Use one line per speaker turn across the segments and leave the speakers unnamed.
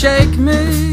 shake me.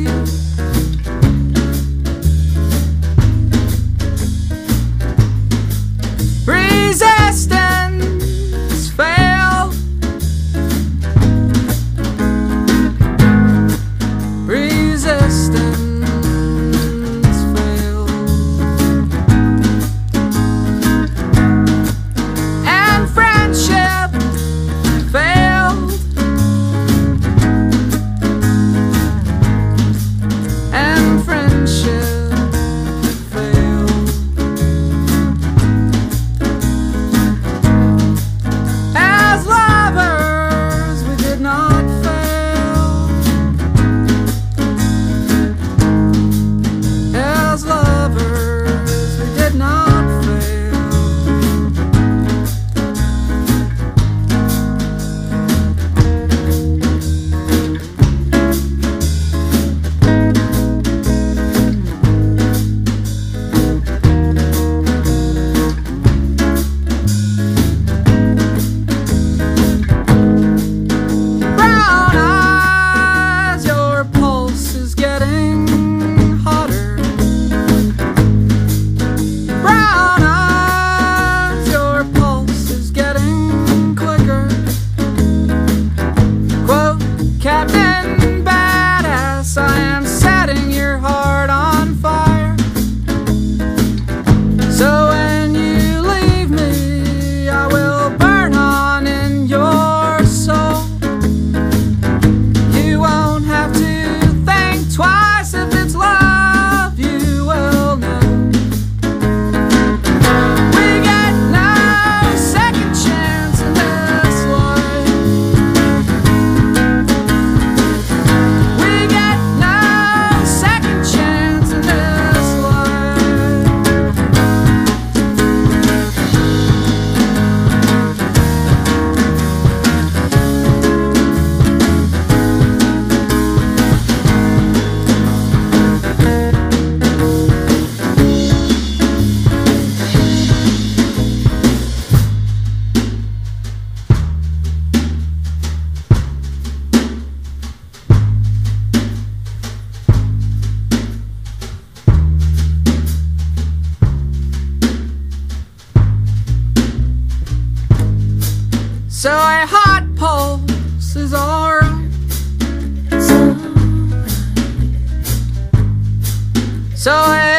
So a hot pulse is
alright.
So a